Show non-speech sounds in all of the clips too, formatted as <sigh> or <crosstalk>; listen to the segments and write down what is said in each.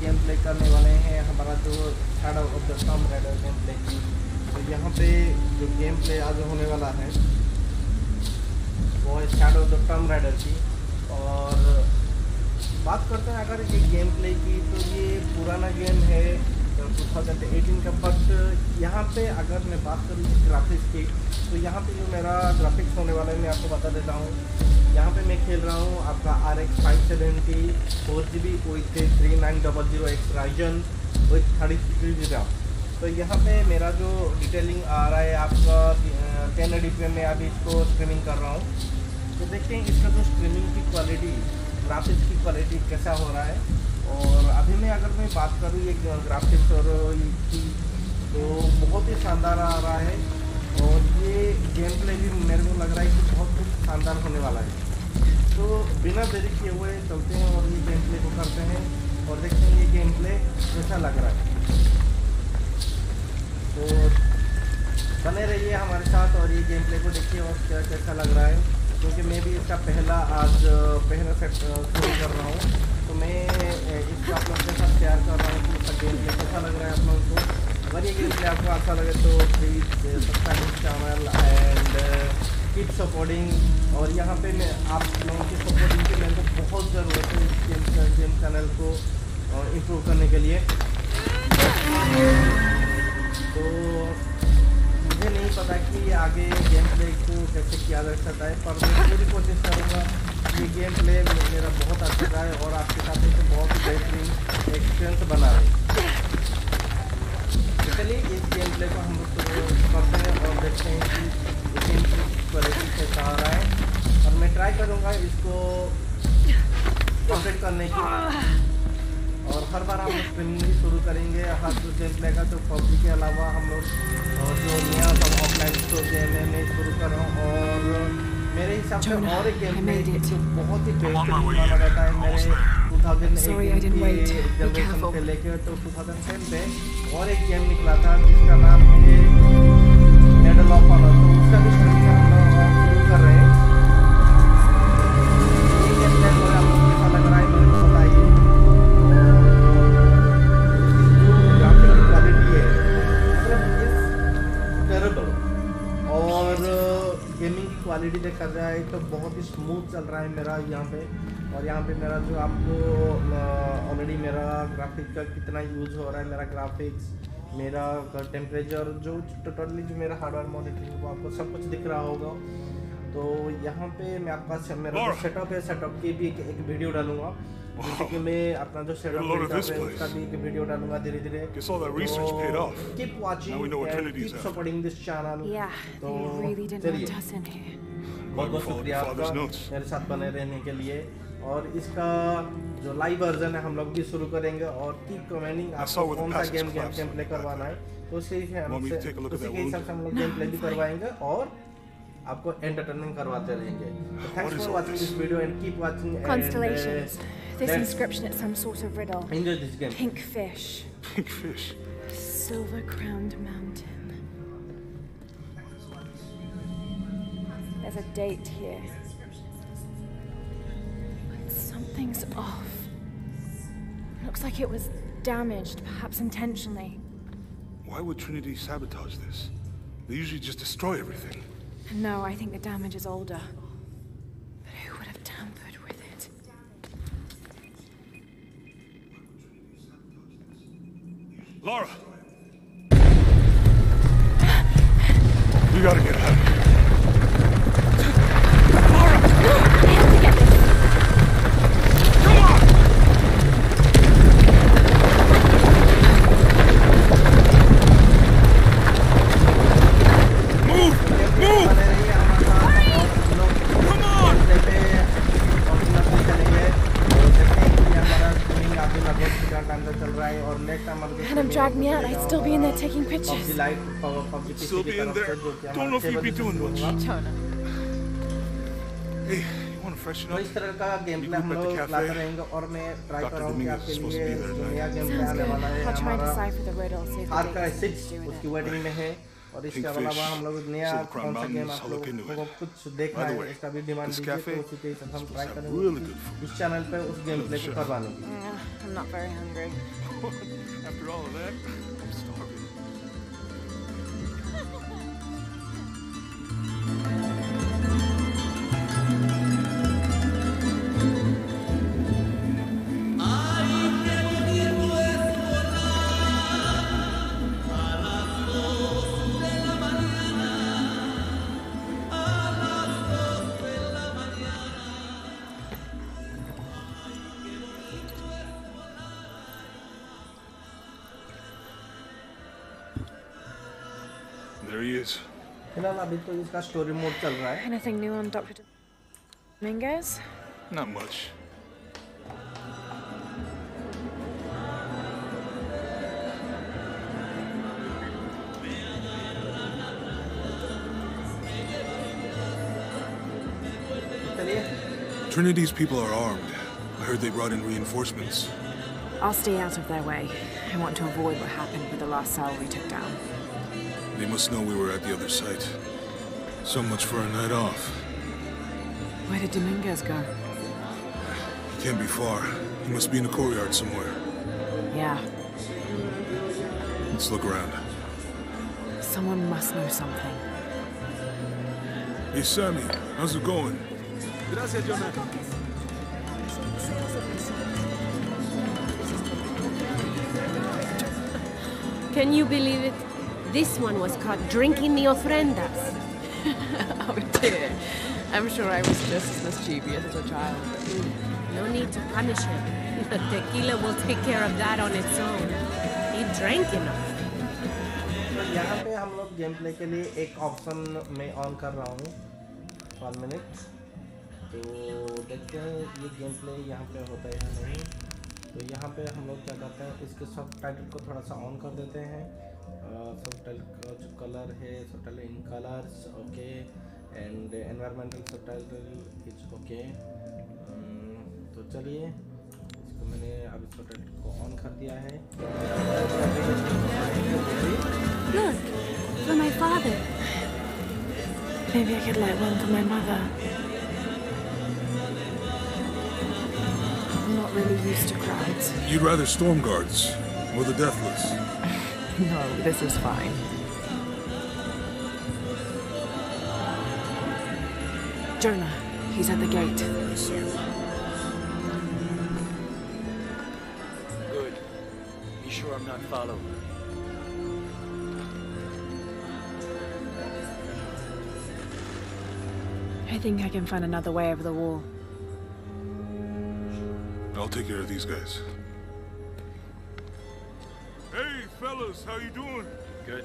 Game play करने वाले हैं, हमारा जो shadow of the Tomb Raider game play तो यहाँ पे जो गेम प्ले आज होने वाला है, वो है shadow of the Tomb Raider की। और बात करते हैं अगर ये गेम प्ले की तो ये पुराना गेम है टू थाउज़ेंड एटीन का बट यहाँ पे अगर मैं बात करूँ ग्राफिक्स की तो यहाँ पे जो मेरा ग्राफिक्स होने वाला है, मैं आपको बता देता हूँ। यहाँ पे मैं खेल रहा हूँ आपका R X five seventy four G B with three nine double zero X Ryzen with thirty three G RAM तो यहाँ पे मेरा जो डिटेलिंग आ रहा है आपका टेन एडी पे मैं अभी इसको स्ट्रीमिंग कर रहा हूँ। तो देखते हैं इसका जो स्ट्रीमिंग की क्वालिटी ग्राफिक्स की क्वालिटी कैसा हो रहा है? और अभी मैं अगर मैं बात करूँ ये ग्राफिक्स और की तो बहुत ही शानदार आ रहा है। और ये गेम प्ले भी मेरे को लग रहा है कि बहुत कुछ शानदार होने वाला है। तो बिना देरी किए हुए चलते हैं और ये गेम प्ले को करते हैं और देखते हैं ये गेम प्ले कैसा लग रहा है। तो बने रहिए हमारे साथ और ये गेम प्ले को देखिए और क्या कैसा लग रहा है। क्योंकि मैं भी इसका पहला आज, पहला सेट शुरू कर रहा हूँ। तो मैं इसको आप लोगों के साथ शेयर कर रहा हूँ कि इसका गेम प्ले कैसा लग रहा है आप लोगों को। अगर ये प्ले आपको अच्छा लगे तो please subscribe channel and keep supporting और यहाँ पे मैं आप लोगों की सपोर्टिंग की मेरे को बहुत ज़रूरत है इस गेम गेम चैनल को इम्प्रूव करने के लिए। तो मुझे नहीं पता कि आगे गेम प्ले को कैसे किया जा सकता है, पर मैं पूरी कोशिश करूँगा ये गेम प्ले मेरा बहुत अच्छा रहा है और आपके साथ एक बहुत बेहतरीन एक्सपीरियंस बना रहे। चलिए इस गेम प्ले को हम लोग करते हैं और देखते हैं कि गेम क्वालिटी कैसा आ रहा है। और मैं ट्राई करूँगा इसको कंप्लीट करने की। और हर बार हम स्ट्रीमिंग भी शुरू करेंगे हर जो गेम प्ले का तो पबजी के अलावा हम लोग जो नया सब ऑफलाइन स्टोर गेम है मैं शुरू कर रहा हूँ। और मेरे हिसाब से और एक गेम प्ले जो बहुत ही बेहतरीन माना जाता है मेरे से लेकर तो पे और एक गेम निकला था जिसका नाम है मेडल ऑफ़ ऑनर तो उसका भी स्ट्रीमिंग हम लोग शुरू कर रहे हैं। रहा को गेमिंग की क्वालिटी देखा तो बहुत ही स्मूथ चल रहा है मेरा यहाँ पे। और यहाँ पे मेरा जो आपको ऑलरेडी मेरा ग्राफिक का कितना यूज़ हो रहा है मेरा ग्राफिक्स मेरा टेम्परेचर जो टोटली जो मेरा हार्डवेयर मॉनिटरिंग वो आपको सब कुछ दिख रहा होगा। तो यहाँ पे मैं आपका मेरा जो सेटअप है सेटअप की भी एक, एक वीडियो डालूँगा। जैसे कि मैं अपना जो सेटअप है उसका भी एक वीडियो डालूँगा धीरे धीरे. Keep watching keep supporting this channel तो didn't चलिए. बहुत बहुत शुक्रिया आपका मेरे साथ बने रहने के लिए। और इसका जो लाइव वर्जन है हम लोग भी शुरू करेंगे और की कमेंडिंग आपको कौन सा गेम गेम गेम प्ले करवाना है तो उसके हिसाब से हम लोग गेम प्ले भी करवाएँगे और आपको एंटरटेनमेंट करवाते रहेंगे। Thanks for watching this video and keep watching this inscription is some sort of riddle pink fish pink fish silver crowned mountain there is a date something's off. Looks like it was damaged, perhaps intentionally. Why would Trinity sabotage this? They usually just destroy everything. No, I think the damage is older. But who would have tampered with it? Laura! We gotta get out pictures. Still be in there. Don't know if you'd be doing much. Hey, you wanna freshen तो up? You group at the cafe? रहेंगे और मैं try कर Dr. Dominguez is supposed to be there tonight. नया game play Sounds good. I'll try and decipher the riddle, see if the date has six something to do with it. है और इसके Pink अलावा Fish, हम लोग नया Silver Crown कौन सा गेम Mountains, आप I'll look into लोगों को it. कुछ देखना By the है way, इसका भी डिमांड this दीजिए तो cafe उसी के हिसाब हम is try supposed to have करेंगे really good food. इस चैनल पे उस गेम प्ले को करवाने की I'm not very hungry. After all of that, अभी तो इसका स्टोरी मोड चल रहा है Anything new on Dr. Dominguez? Not much. चलिए Trinity's people are armed. I heard they brought in reinforcements. I'll stay out of their way. I want to avoid what happened with the last cell we took down. They must know we were at the other site. So much for a night off. Where did Dominguez go? He can't be far. He must be in the courtyard somewhere. Yeah, Let's look around. someone must know something. Hey, Sammy, how's it going? Gracias, Jonah. Can you believe it? This one was caught drinking the ofrendas. Oh dear. I'm sure I was just as mischievous as a child. No need to punish him. The tequila will take care of that on its own. He drank enough. तो यहाँ पे हम लोग game play के लिए एक option में on कर रहा हूँ वन मिनट तो देखते हैं ये गेम प्ले यहाँ पे होता है या नहीं तो यहाँ पे हम लोग क्या करते हैं इसके सब टाइटल को थोड़ा सा ऑन कर देते हैं जो कलर है subtitle in colours okay and environmental subtitle तो चलिए इसको मैंने अभी सबको ऑन कर दिया है Look, for my father. Maybe I could light one for my mother. I'm not really used to crowds. You'd rather storm guards or the deathless? No, this is fine. Jonah, he's at the gate. Good. Be sure I'm not followed. I think I can find another way over the wall. I'll take care of these guys. Fellas, how you doing? Good.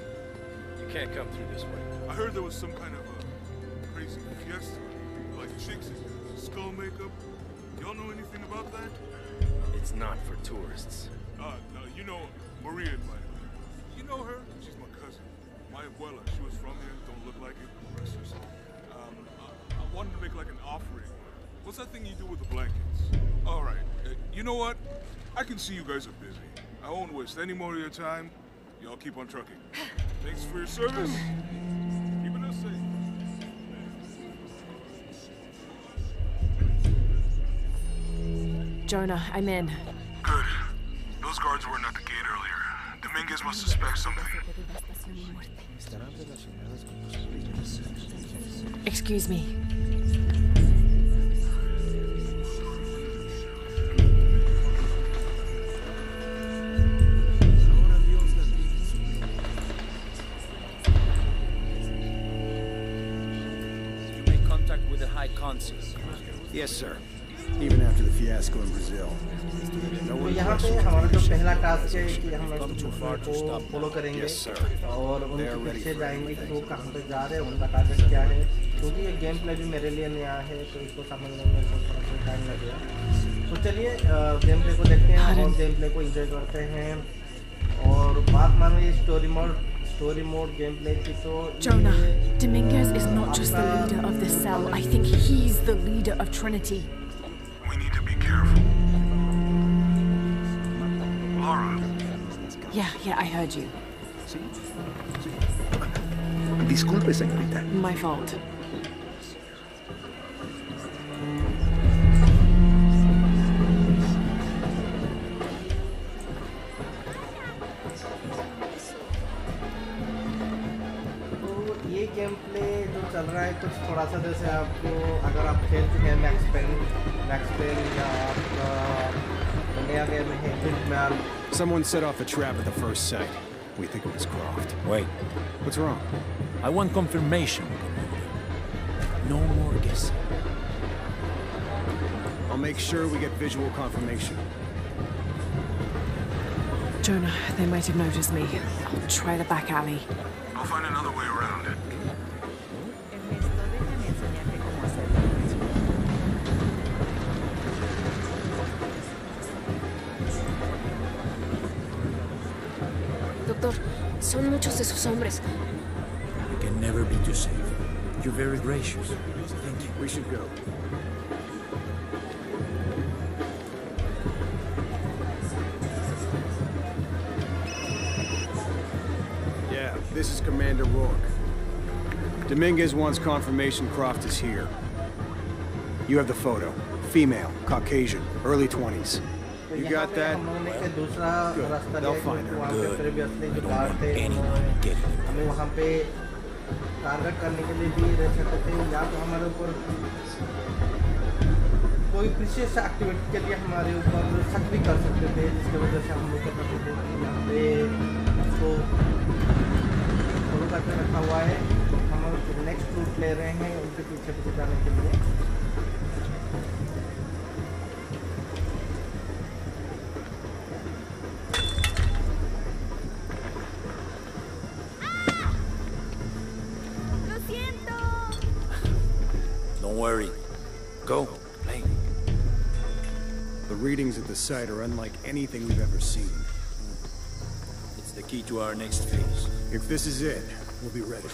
You can't come through this way. I heard there was some kind of a crazy fiesta, like chicks in skull makeup. Y'all know anything about that? It's not for tourists. Uh, no, you know Maria. You know her? She's my cousin. My abuela, she was from here. Don't look like it. Rest her soul. Um, I, I wanted to make like an offering. What's that thing you do with the blankets? All right. Uh, you know what? I can see you guys are busy. I won't waste any more of your time. Y'all keep on trucking. Thanks for your service. Keeping us safe. Jonah, I'm in. Good. Those guards weren't at the gate earlier. Dominguez must suspect something. Excuse me. Yes, sir. Even after the fiasco in Brazil. No तो one यहाँ पे हमारा जो पहला task है कि हम लोग को फॉलो करेंगे और उनके पीछे जाएँगे कि वो कहाँ पे जा रहे हैं उनका टारगेट क्या है। क्योंकि ये गेम प्ले भी मेरे लिए नया है तो इसको समझने में थोड़ा सा टाइम लगेगा। तो चलिए गेम प्ले को देखते हैं और गेम प्ले को एंजॉय करते हैं। और बात मानो ये story mode story mode gameplay Jonah, Dominguez is not just the leader of the cell. I think he's the leader of Trinity. We need to be careful. Laura. Yeah, yeah, I heard you. Disculpe, señorita. My fault. कुछ थोड़ा सा जैसे आपको अगर आप खेल चुके हैं मैक्स पेन मैक्स पेन या आपका नया गेम है Hitman Someone set off a trap at the first sight. We think it was Croft. Wait, What's wrong? I want confirmation, Commander. No more guessing. I'll make sure we get visual confirmation. Jonah, they might have noticed me. I'll try the back alley. I'll find another way around Muchos de sus hombres. We can never be too safe. You're very gracious. Thank you. We should go. Yeah, this is Commander Rourke. Dominguez wants confirmation Croft is here. You have the photo. Female, Caucasian, early 20s. तो You got that? हम लोगों दूसरा. रास्ता They'll लिया find क्योंकि her. वहाँ पे Good. Previously जो want थे. हमें वहाँ पे टारगेट करने के लिए भी रह सकते थे या तो हमारे ऊपर कोई प्रिशियस एक्टिविटी के लिए हमारे ऊपर शक भी कर सकते थे जिसकी वजह से हम लोग क्या करते थे यहाँ पे उसको फॉलो करके रखा हुआ है हम नेक्स्ट रूट ले रहे हैं उनके पीछे पीछे जाने के लिए readings at the site are unlike anything we've ever seen. It's the key to our next phase. If this is it, we'll be ready.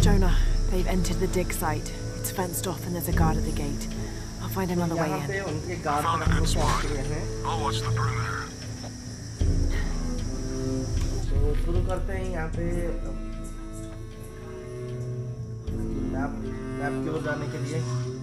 Jonah, they've entered the dig site. It's fenced off and there's a guard at the gate. I'll find another way यहाँ पे in. उनके guard पर हम लोग पहुँच गए हैं I'll watch the perimeter. तो शुरू करते हैं यहाँ पे मैप की ओर जाने के लिए।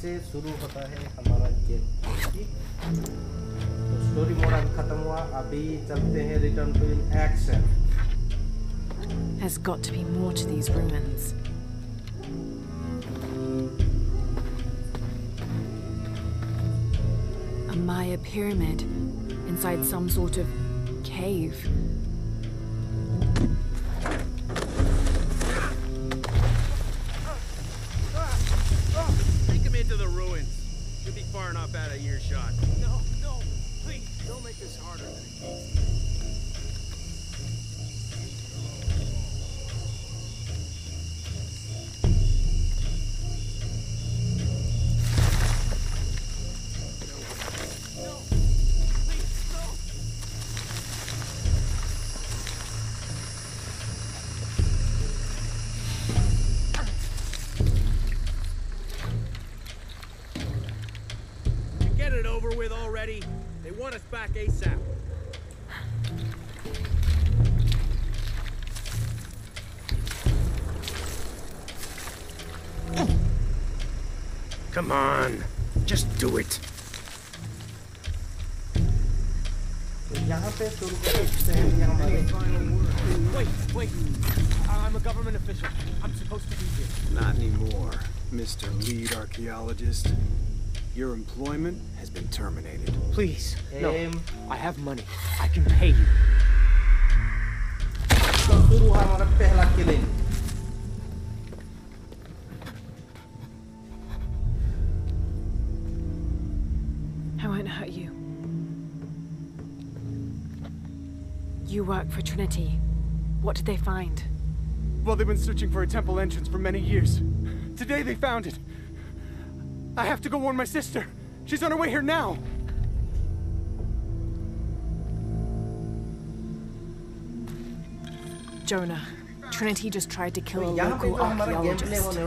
से शुरू होता है हमारा गेम तो स्टोरी मोड अब खत्म हुआ अभी चलते हैं return to in action There's got to be more to these ruins. A Maya pyramid inside some sort of cave. want us back ASAP. Come on, just do it. Wait, wait. I'm a government official. I'm supposed to be here. Not anymore, Mr. Lead Archaeologist. Your employment has been terminated. Please, no. I have money. I can pay you. I won't hurt you. You work for Trinity. What did they find? Well, they've been searching for a temple entrance for many years. Today they found it. I have to go warn my sister. She's on her way here now. Jonah, Trinity just tried to kill a local archaeologist.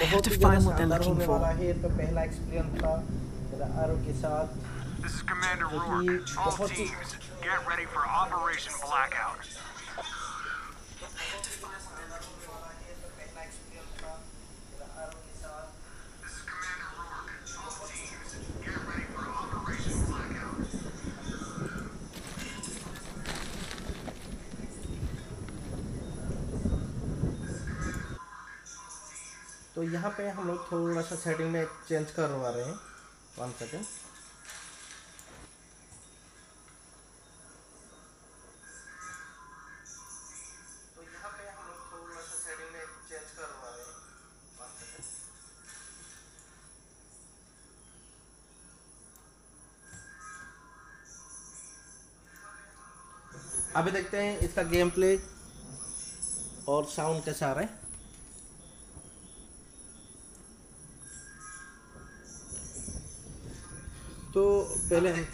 I have to find what they're looking for. This is Commander Rourke. All teams, get ready for Operation Blackout. तो यहाँ पे हम लोग थोड़ा सा setting में change करवा रहे हैं। वन सेकेंड तो सेकेंड अभी देखते हैं इसका गेम प्ले और साउंड कैसा आ रहा है। तो पहले हम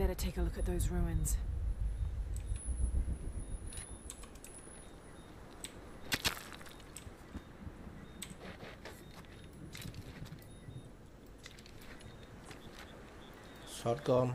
better take a look at those ruins. shotgun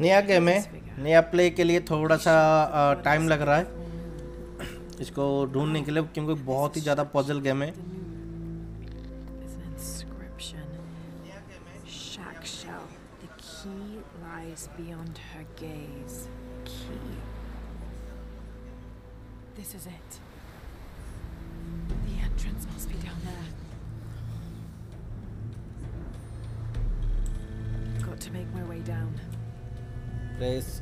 नया गेम है। नया प्ले के लिए थोड़ा सा टाइम लग रहा है। इसको ढूँढने के लिए क्योंकि बहुत ही ज़्यादा पजल गेम है। There's an inscription. प्रेस की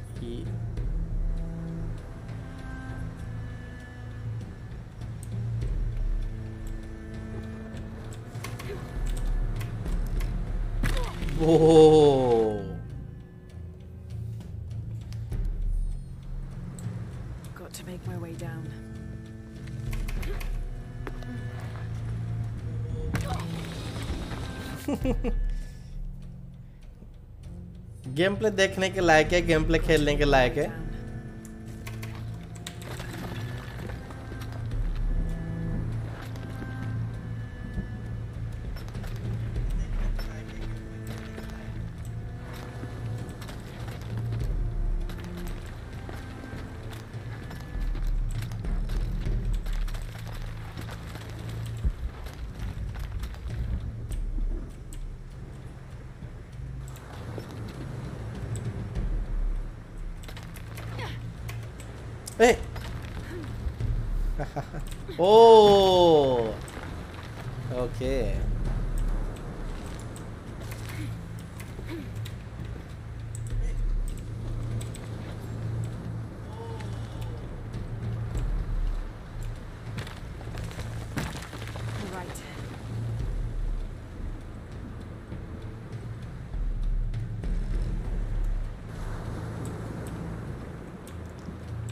प्ले देखने के लायक है गेम प्ले खेलने के लायक है।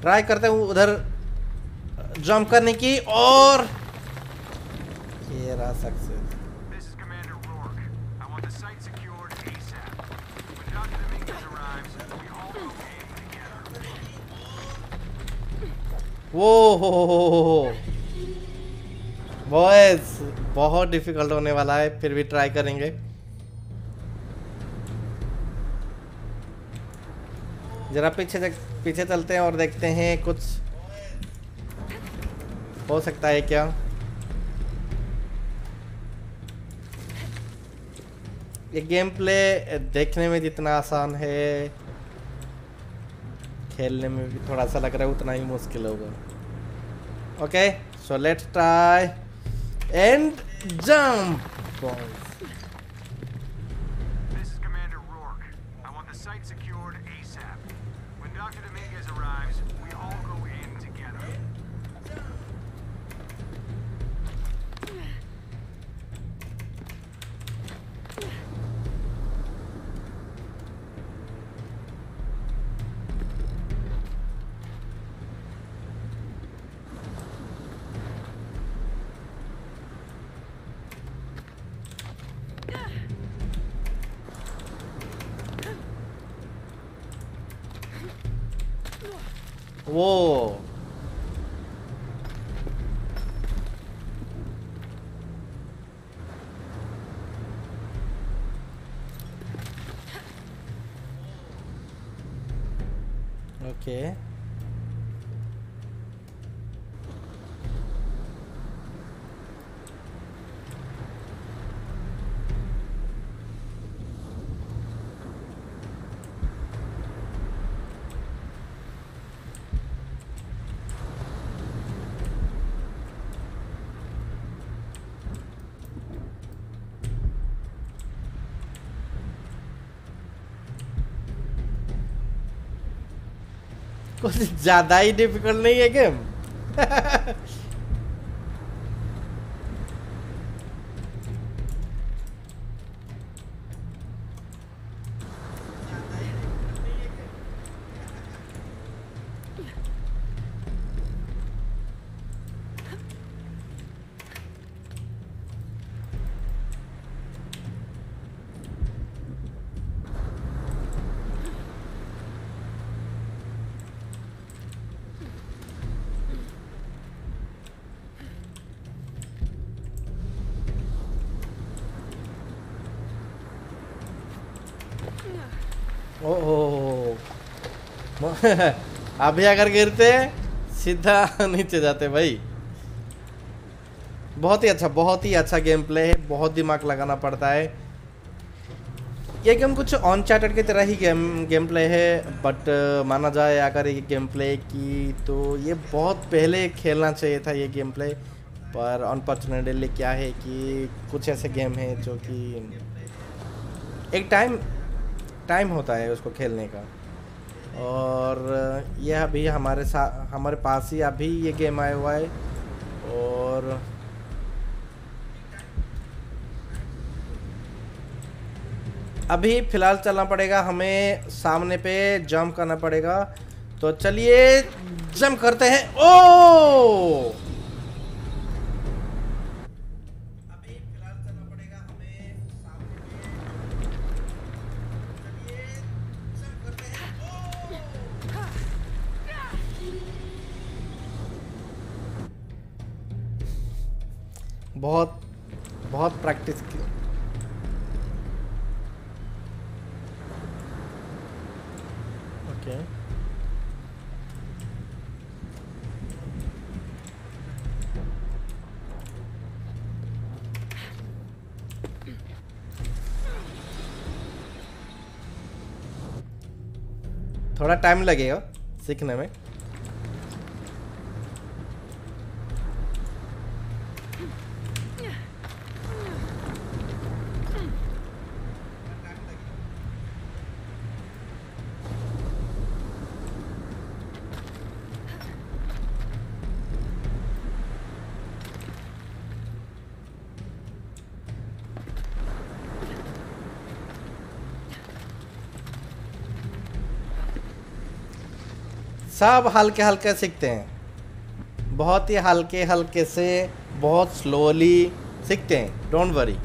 ट्राई करते हैं उधर जंप करने की और ये रहा सक्सेस वो बॉयज़ बहुत डिफ़िकल्ट होने वाला है फिर भी ट्राई करेंगे। जरा पीछे पीछे चलते हैं और देखते हैं कुछ हो सकता है क्या। ये गेम प्ले देखने में जितना आसान है, खेलने में भी थोड़ा सा लग रहा है उतना ही मुश्किल होगा। Okay so let's try and jump This is Commander Rourke. I want the site secured ASAP. When Dr. Dominguez arrives, we all go in together. वो ओके कुछ ज़्यादा ही डिफ़िकल्ट नहीं है गेम <laughs> ओ ओ <laughs> अभी अगर गिरते, सीधा <laughs> नीचे जाते भाई। बहुत ही अच्छा बहुत ही अच्छा गेम प्ले है, बहुत दिमाग लगाना पड़ता है। ये गेम कुछ ऑन चार्टेड की तरह ही गेम गेम प्ले है बट माना जाए अगर ये गेम प्ले की तो ये बहुत पहले खेलना चाहिए था ये गेम प्ले पर अनफॉर्चुनेटली क्या है कि कुछ ऐसे गेम हैं जो कि एक टाइम टाइम होता है उसको खेलने का। और ये अभी हमारे साथ हमारे पास ही अभी ये गेम आया हुआ है। और, अभी फ़िलहाल चलना पड़ेगा, हमें सामने पे जंप करना पड़ेगा। तो चलिए जंप करते हैं। ओ! बहुत बहुत प्रैक्टिस की ओके थोड़ा टाइम लगेगा सीखने में। सब हल्के हल्के सीखते हैं। बहुत ही हल्के हल्के से बहुत स्लोली सीखते हैं। डोंट वरी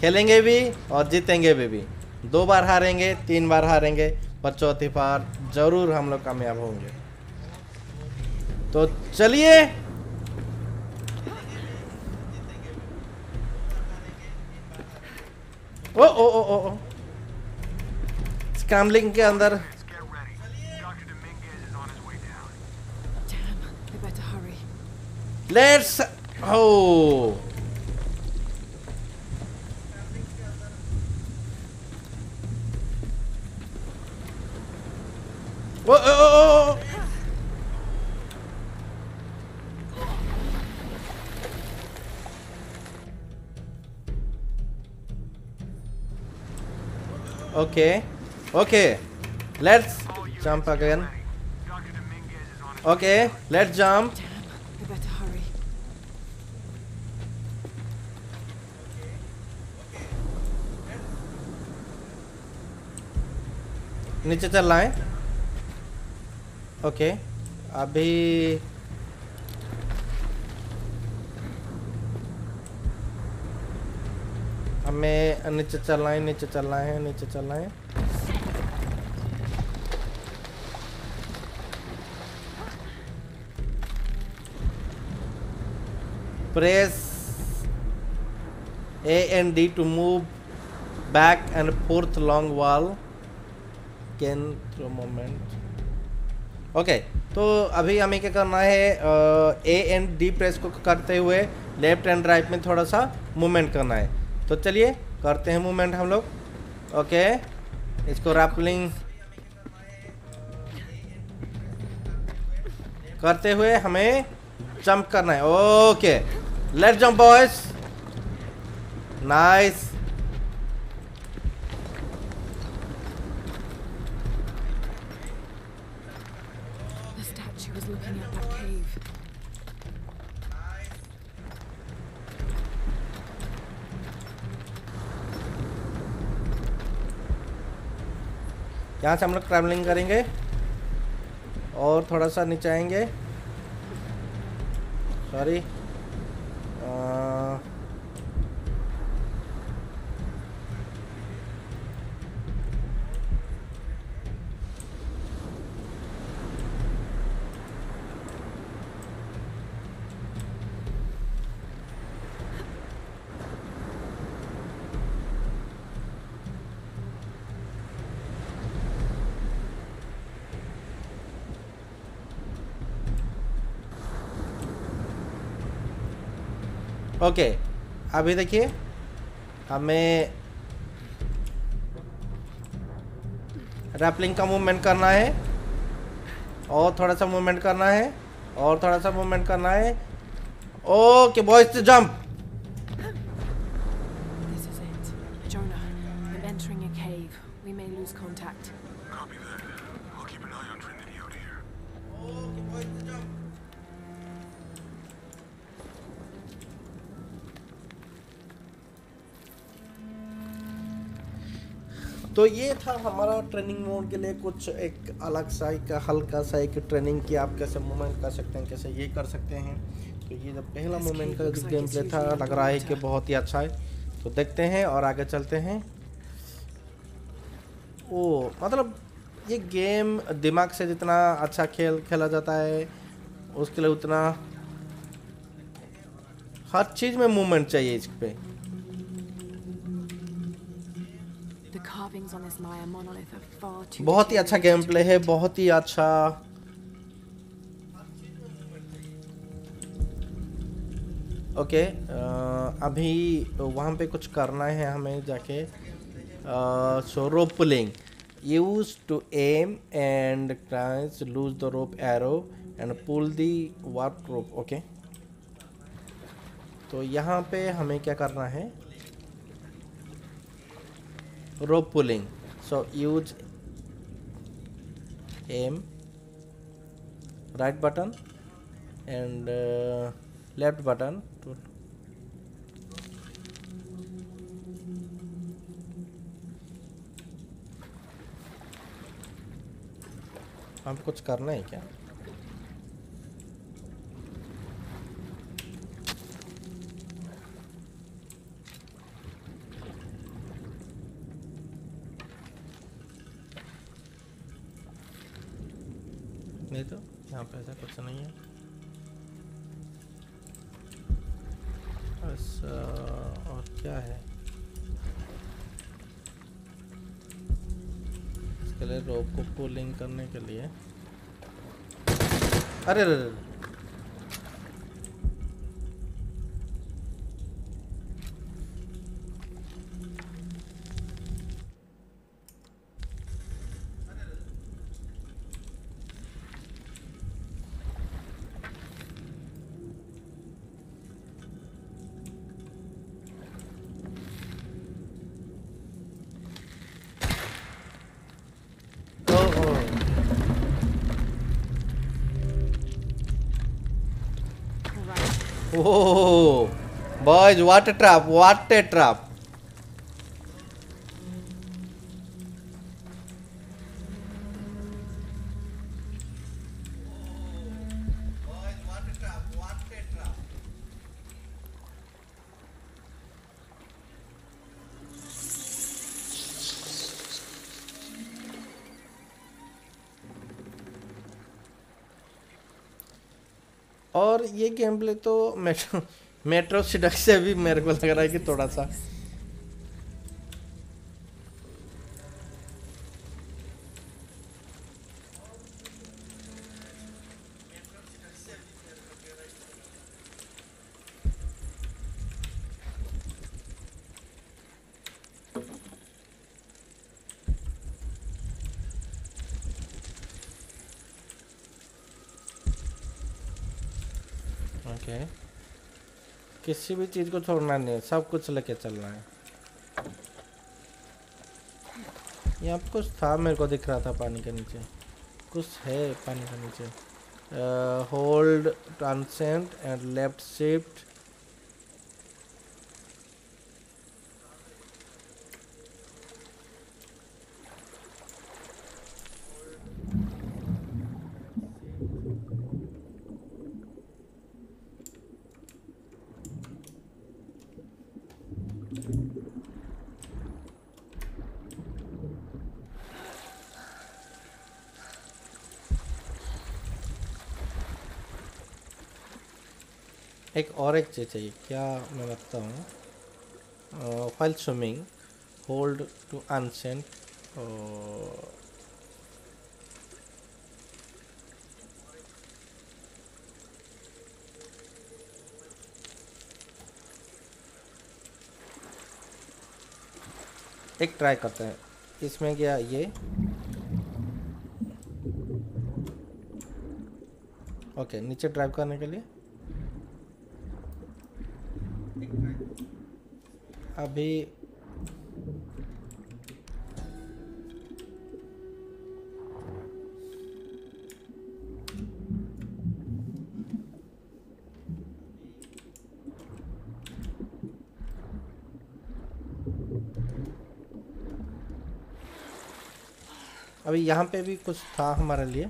खेलेंगे भी और जीतेंगे भी भी। दो बार हारेंगे, तीन बार हारेंगे, पर चौथी बार ज़रूर हम लोग कामयाब होंगे। तो चलिए। ओ ओ ओ ओ स्क्रैम्बलिंग के अंदर Let's. Oh. Whoa, oh, oh, oh. Okay. Okay. Let's jump again. Okay, let's jump. Better hurry. नीचे चल रहा है ओके अभी हमें नीचे चलना है, नीचे चलना है, नीचे चलना है press A and D to move back and forth long wall. Can through moment. Okay तो अभी हमें क्या करना है ए एंड डी प्रेस को करते हुए लेफ़्ट एंड राइट में थोड़ा सा मूवमेंट करना है। तो चलिए करते हैं मूवमेंट हम लोग। ओके okay, इसको रैपलिंग करते हुए हमें जंप करना है। Okay let jump boys nice The statue was looking at that cave. यहाँ से हम लोग ट्रैवलिंग करेंगे और थोड़ा सा नीचे आएँगे। सॉरी ओके, अभी देखिए, हमें रैपलिंग का मूवमेंट करना है, और थोड़ा सा मूवमेंट करना है, और थोड़ा सा मूवमेंट करना है, ओके बॉयज़ जंप था हमारा ट्रेनिंग मोड के लिए कुछ एक अलग सा एक हल्का सा एक ट्रेनिंग की आप कैसे मूवमेंट कर सकते हैं कैसे ये कर सकते हैं? तो ये जब पहला मूवमेंट का जो गेम प्ले था लग रहा है कि बहुत ही अच्छा है। तो देखते हैं और आगे चलते हैं। ओ मतलब ये गेम दिमाग से जितना अच्छा खेल खेला जाता है उसके लिए उतना हर चीज़ में मूवमेंट चाहिए इस पे। बहुत ही अच्छा गेम प्ले है बहुत ही अच्छा। ओके अभी वहाँ पे कुछ करना है हमें जाके। So rope pulling use to aim and trans loose the rope arrow and pull the warp rope okay तो यहाँ पे हमें क्या करना है? Rope pulling so use aim right button and uh, left button to हम कुछ करना है क्या नहीं तो यहाँ पे ऐसा कुछ नहीं है बस और क्या है इसके लिए रोप को पुलिंग करने के लिए अरे अरे अरे Oh, oh. Oh, boys, what a trap! What a trap! Gameplay तो मेट्रो मेट्रो सिडक से भी मेरे को लग रहा है कि थोड़ा सा ओके किसी भी चीज़ को छोड़ना नहीं है, सब कुछ लेके चलना है। यहाँ पर कुछ था मेरे को दिख रहा था पानी के नीचे। कुछ है पानी के नीचे। Hold transcend and left shift एक और एक चीज़ चाहिए क्या मैं रखता हूँ। While swimming hold to ascend एक ट्राई करते हैं। इसमें क्या ये? ओके नीचे ड्राइव करने के लिए। अभी अभी यहाँ पे भी कुछ था हमारे लिए।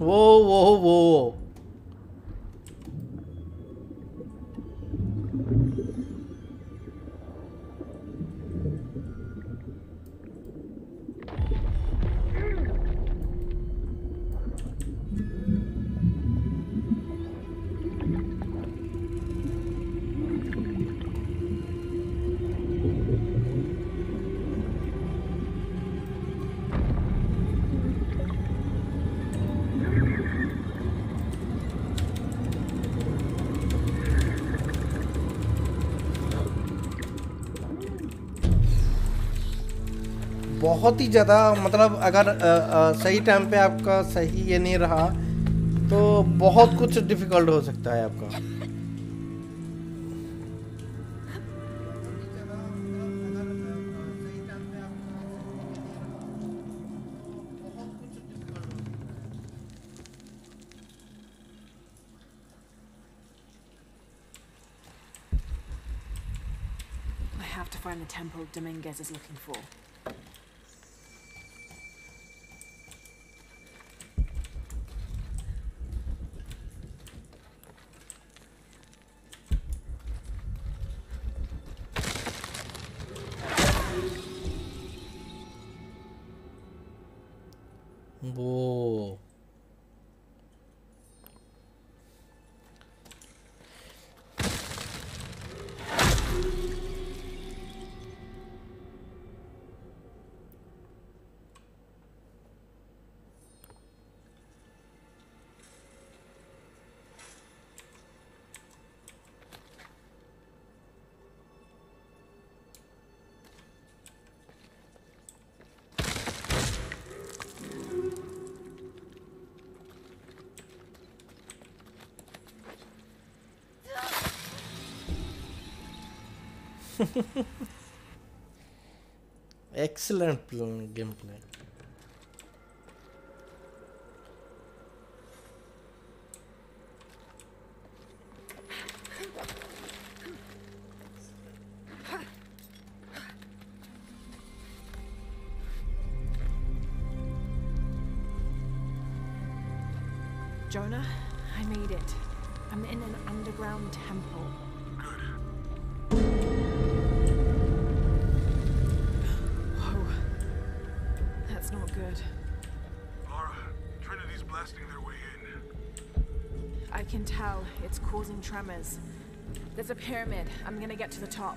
वो वो वो बहुत ही ज़्यादा मतलब अगर अ, अ, सही टाइम पे आपका सही ये नहीं रहा तो बहुत कुछ डिफ़िकल्ट हो सकता है आपका find the temple Dominguez is looking for. <laughs> excellent pl- gameplay tremors. There's a pyramid. I'm gonna get to the top.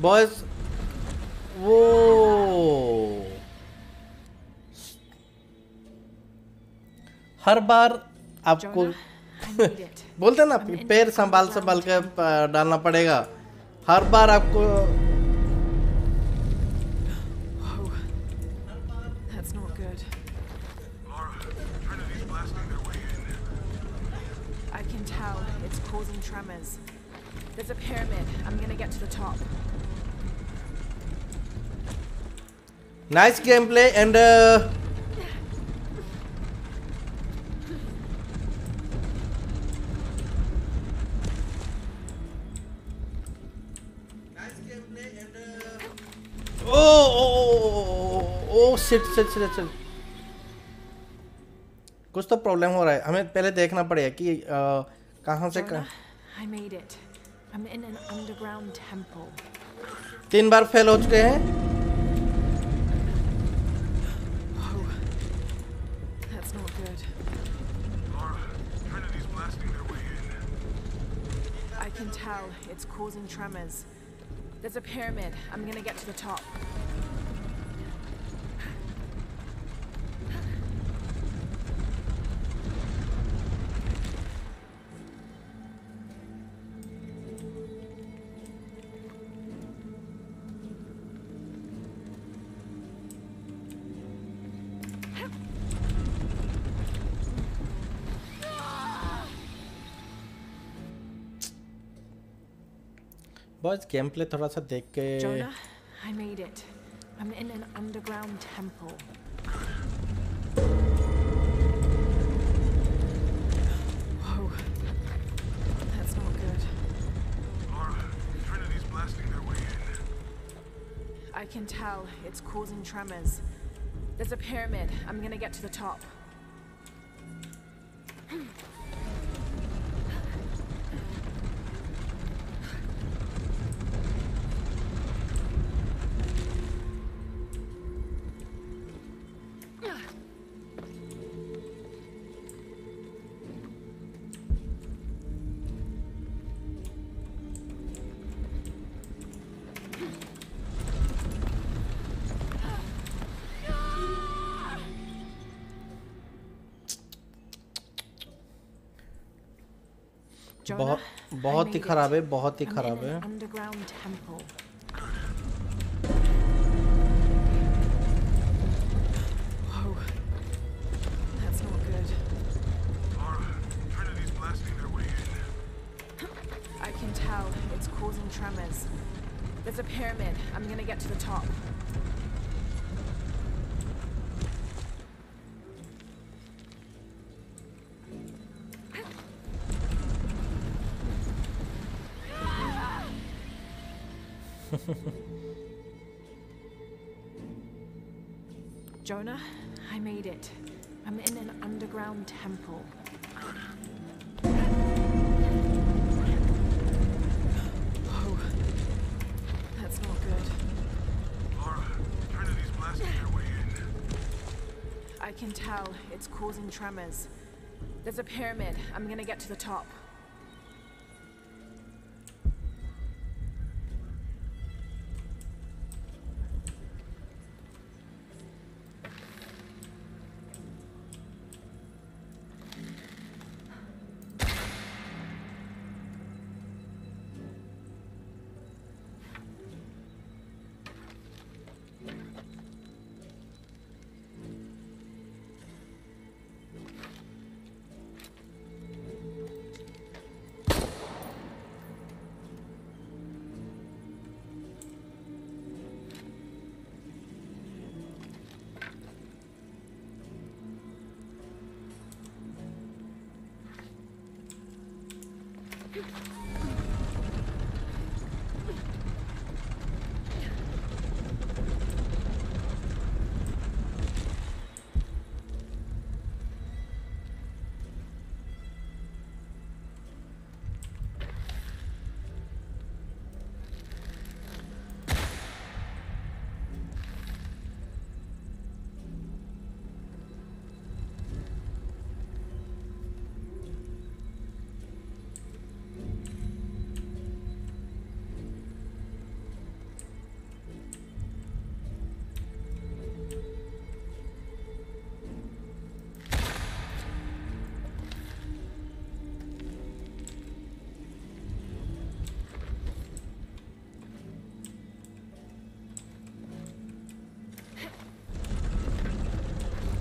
Boys वो हर बार आपको बोलते हैं ना पैर संभाल संभाल के डालना पड़ेगा हर बार आपको tremors. There's a pyramid. I'm gonna get to the top. Nice gameplay and चल चल चल कुछ तो प्रॉब्लम हो रहा है। हमें पहले देखना पड़ेगा कि uh, कहाँ से कहाँ। तीन बार फेल हो चुके हैं। Can tell it's causing tremors. There's a pyramid. I'm gonna get to the top. बस गेम प्ले थोड़ा सा देख के Jonah, I made it. I'm in an underground temple. Whoa. That's not good. Lara, Trinity's blasting their way in. I can tell it's causing tremors. There's a pyramid. I'm gonna get to the top. बहुत ही खराब है बहुत ही खराब है। Temple. Oh, that's not good. Laura, Trinity's blasting their way in. I can tell it's causing tremors. There's a pyramid. I'm gonna get to the top.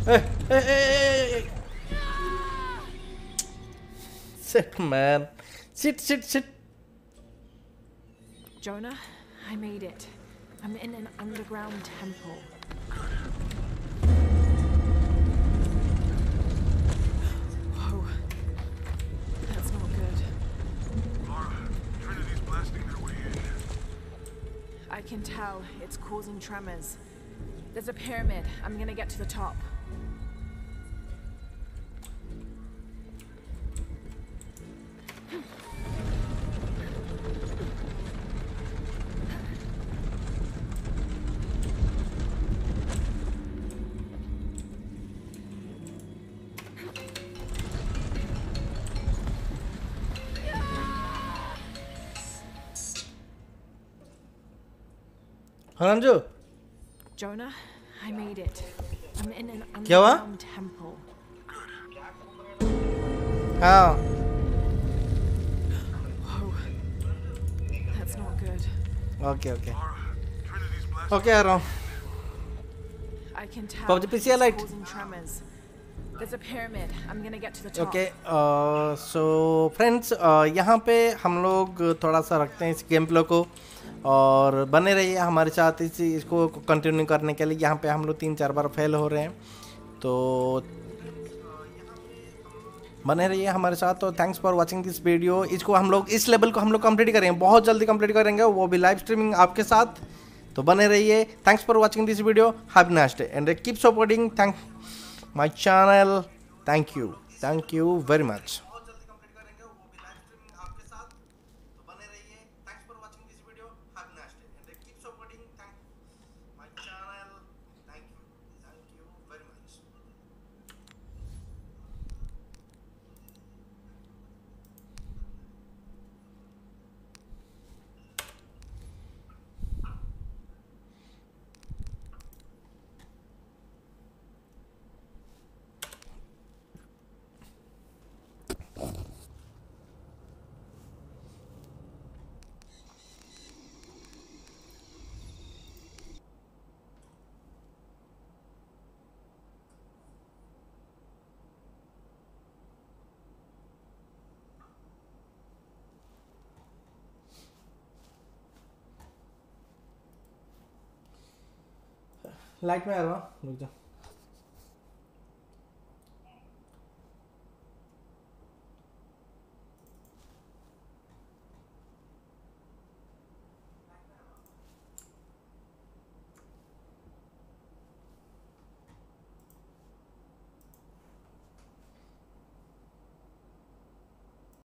Hey, hey, hey, hey, hey. Sit, man. Sit, sit, sit. Jonah, I made it. I'm in an underground temple. Whoa. That's not good. Laura, Trinity's blasting their way in. I can tell it's causing tremors. There's a pyramid. I'm gonna get to the top. हरंजू Jonah, I made it. I'm in an underground temple. हाँ Whoa. That's not good. blasting okay आ रहा हूँ I can tell PUBG PC it's Lite. causing tremors. There's a pyramid. I'm gonna get to the top. Okay so friends यहाँ पे हम लोग थोड़ा सा रखते हैं इस गेम प्ले को और बने रहिए हमारे साथ इस, इसको कंटिन्यू करने के लिए। यहाँ पे हम लोग तीन चार बार फेल हो रहे हैं। तो बने रहिए हमारे साथ। तो thanks for watching this video इसको हम लोग, इस लेवल को हम लोग कंप्लीट करेंगे। बहुत जल्दी कंप्लीट करेंगे। वो भी लाइव स्ट्रीमिंग आपके साथ। तो बने रहिए। Thanks for watching this video have nice day and keep supporting thank my channel thank you thank you very much light में आ रहा रुक जा।